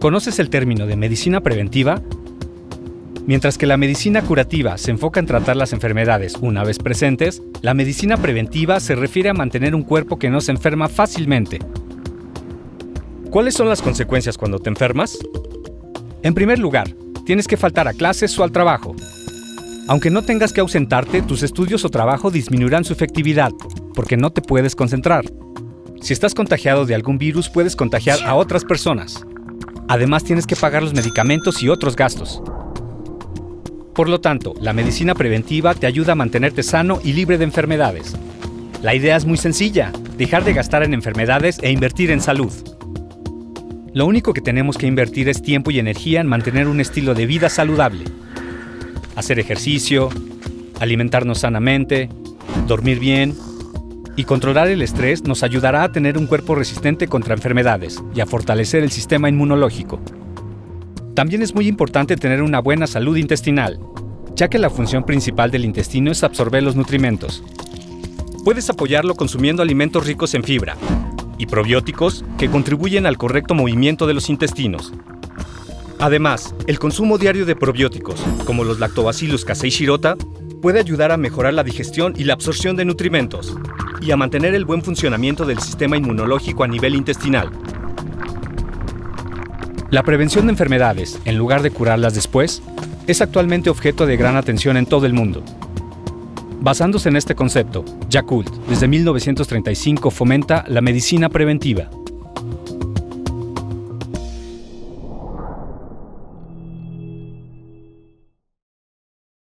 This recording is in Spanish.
¿Conoces el término de medicina preventiva? Mientras que la medicina curativa se enfoca en tratar las enfermedades una vez presentes, la medicina preventiva se refiere a mantener un cuerpo que no se enferma fácilmente. ¿Cuáles son las consecuencias cuando te enfermas? En primer lugar, tienes que faltar a clases o al trabajo. Aunque no tengas que ausentarte, tus estudios o trabajo disminuirán su efectividad, porque no te puedes concentrar. Si estás contagiado de algún virus, puedes contagiar a otras personas. Además, tienes que pagar los medicamentos y otros gastos. Por lo tanto, la medicina preventiva te ayuda a mantenerte sano y libre de enfermedades. La idea es muy sencilla, dejar de gastar en enfermedades e invertir en salud. Lo único que tenemos que invertir es tiempo y energía en mantener un estilo de vida saludable. Hacer ejercicio, alimentarnos sanamente, dormir bien y controlar el estrés nos ayudará a tener un cuerpo resistente contra enfermedades y a fortalecer el sistema inmunológico. También es muy importante tener una buena salud intestinal, ya que la función principal del intestino es absorber los nutrimentos. Puedes apoyarlo consumiendo alimentos ricos en fibra y probióticos que contribuyen al correcto movimiento de los intestinos. Además, el consumo diario de probióticos, como los Lactobacillus casei shirota, puede ayudar a mejorar la digestión y la absorción de nutrimentos y a mantener el buen funcionamiento del sistema inmunológico a nivel intestinal. La prevención de enfermedades, en lugar de curarlas después, es actualmente objeto de gran atención en todo el mundo. Basándose en este concepto, Yakult, desde 1935, fomenta la medicina preventiva,